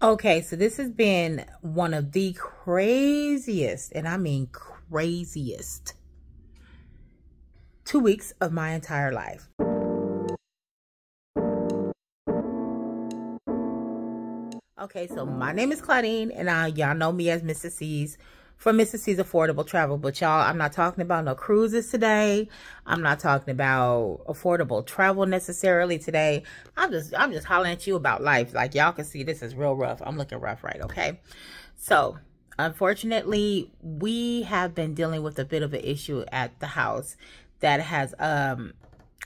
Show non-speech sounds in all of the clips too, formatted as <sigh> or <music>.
Okay, so this has been one of the craziest, and I mean craziest, two weeks of my entire life. Okay, so my name is Claudine, and I, y'all know me as Mrs. C's from Mrs. C's Affordable Travel. But y'all, I'm not talking about no cruises today. I'm not talking about affordable travel necessarily today. I'm just I'm just hollering at you about life. Like y'all can see this is real rough. I'm looking rough, right? Okay. So unfortunately, we have been dealing with a bit of an issue at the house that has um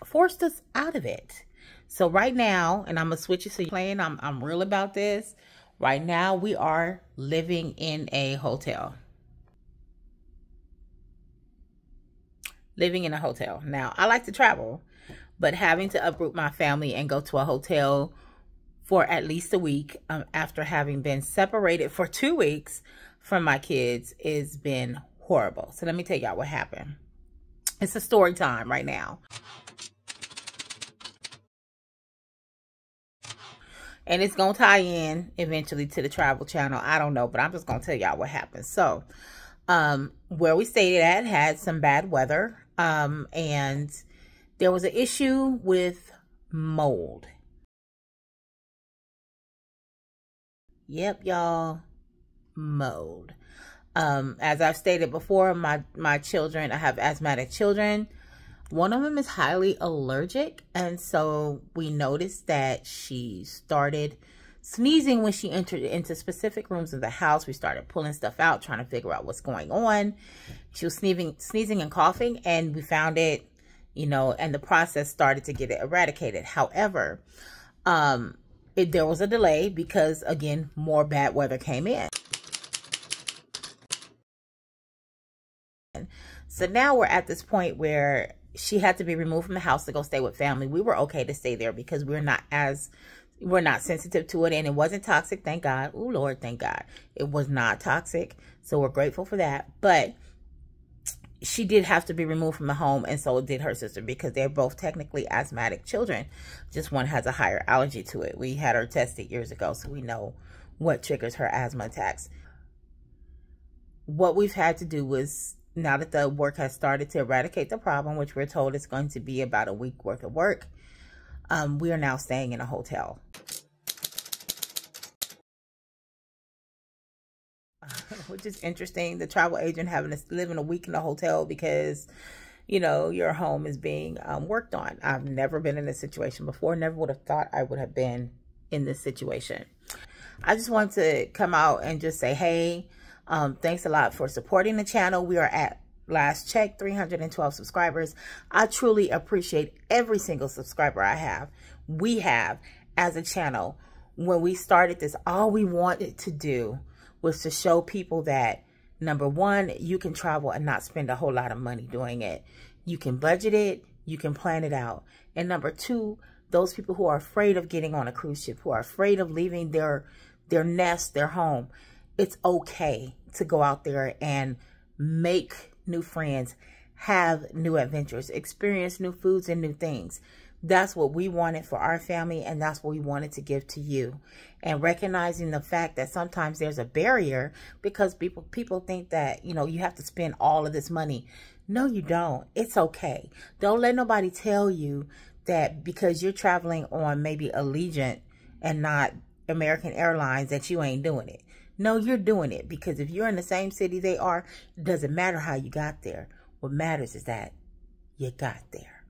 forced us out of it. So right now, and I'm gonna switch it so you're playing, I'm I'm real about this. Right now, we are living in a hotel. Living in a hotel. Now, I like to travel, but having to uproot my family and go to a hotel for at least a week um, after having been separated for two weeks from my kids has been horrible. So let me tell y'all what happened. It's a story time right now. And it's going to tie in eventually to the travel channel. I don't know, but I'm just going to tell y'all what happened. So, um, where we stayed at had some bad weather. Um, and there was an issue with mold. Yep, y'all, mold. Um, as I've stated before, my, my children, I have asthmatic children. One of them is highly allergic. And so we noticed that she started sneezing when she entered into specific rooms of the house. We started pulling stuff out, trying to figure out what's going on. She was sneezing, sneezing and coughing, and we found it, you know, and the process started to get it eradicated. However, um, it, there was a delay because, again, more bad weather came in. So now we're at this point where she had to be removed from the house to go stay with family. We were okay to stay there because we're not as we're not sensitive to it and it wasn't toxic thank god. Oh lord thank god. It was not toxic so we're grateful for that. But she did have to be removed from the home and so did her sister because they're both technically asthmatic children. Just one has a higher allergy to it. We had her tested years ago so we know what triggers her asthma attacks. What we've had to do was now that the work has started to eradicate the problem which we're told is going to be about a week worth of work um, we are now staying in a hotel. <laughs> Which is interesting. The travel agent having to live in a week in a hotel because, you know, your home is being um, worked on. I've never been in this situation before. Never would have thought I would have been in this situation. I just want to come out and just say, hey, um, thanks a lot for supporting the channel. We are at last check 312 subscribers. I truly appreciate every single subscriber i have we have as a channel. When we started this all we wanted to do was to show people that number one you can travel and not spend a whole lot of money doing it. You can budget it you can plan it out. And number two those people who are afraid of getting on a cruise ship who are afraid of leaving their their nest their home it's okay to go out there and make new friends, have new adventures, experience new foods and new things. That's what we wanted for our family, and that's what we wanted to give to you. And recognizing the fact that sometimes there's a barrier because people people think that, you know, you have to spend all of this money. No, you don't. It's okay. Don't let nobody tell you that because you're traveling on maybe Allegiant and not American Airlines that you ain't doing it. No, you're doing it because if you're in the same city they are, it doesn't matter how you got there. What matters is that you got there.